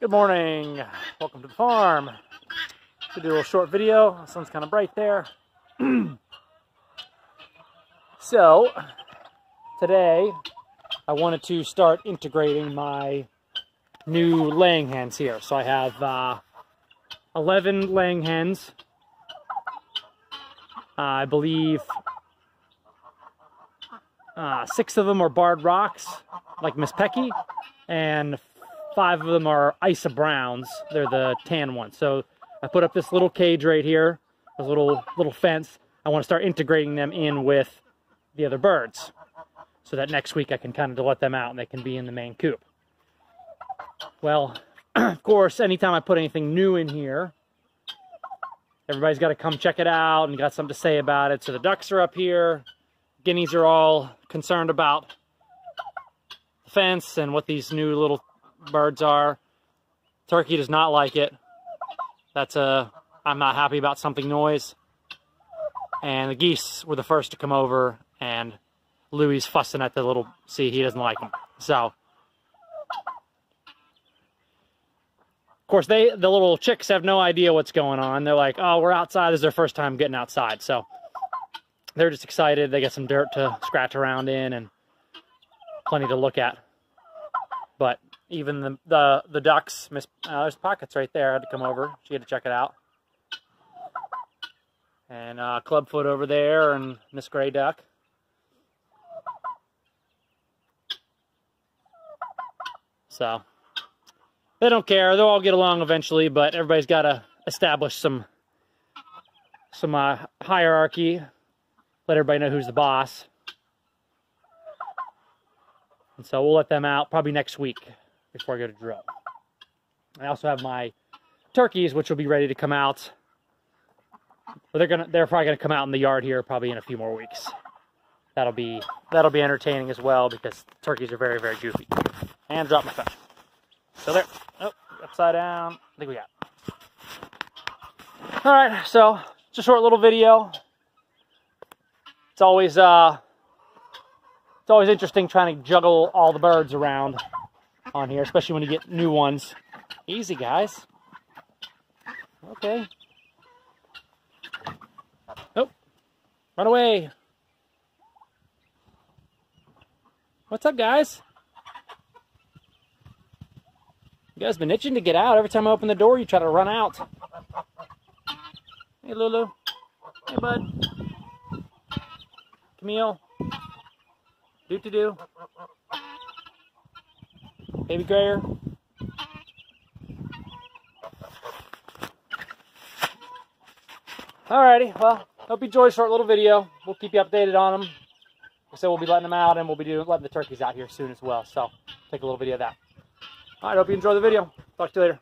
Good morning. Welcome to the farm. To do a little short video. The sun's kind of bright there. so, today I wanted to start integrating my new laying hens here. So I have uh, 11 laying hens. Uh, I believe uh, six of them are barred rocks, like Miss Pecky, and five of them are ISA Browns. They're the tan ones. So I put up this little cage right here, this little little fence. I want to start integrating them in with the other birds so that next week I can kind of let them out and they can be in the main coop. Well, of course, anytime I put anything new in here, everybody's got to come check it out and got something to say about it. So the ducks are up here. Guineas are all concerned about the fence and what these new little birds are. Turkey does not like it. That's a, I'm not happy about something noise. And the geese were the first to come over and Louis fussing at the little, see, he doesn't like them. So, of course, they, the little chicks have no idea what's going on. They're like, oh, we're outside. This is their first time getting outside. So they're just excited. They get some dirt to scratch around in and plenty to look at. Even the the, the ducks, Miss, uh, there's pockets right there. I had to come over. She had to check it out. And uh, Clubfoot over there and Miss Gray Duck. So they don't care. They'll all get along eventually, but everybody's got to establish some some uh, hierarchy. Let everybody know who's the boss. And so we'll let them out probably next week before I go to drill. I also have my turkeys, which will be ready to come out. But they're gonna they're probably gonna come out in the yard here probably in a few more weeks. That'll be that'll be entertaining as well because turkeys are very, very goofy. And drop my phone. So there. Oh, upside down. I think we got. Alright, so it's a short little video. It's always uh it's always interesting trying to juggle all the birds around on here, especially when you get new ones. Easy, guys. Okay. Oh, run away. What's up, guys? You guys been itching to get out. Every time I open the door, you try to run out. Hey, Lulu. Hey, bud. Camille. Do to do. Baby Grayer. Alrighty, well, hope you enjoyed a short little video. We'll keep you updated on them. So we'll be letting them out and we'll be doing letting the turkeys out here soon as well. So take a little video of that. Alright, hope you enjoy the video. Talk to you later.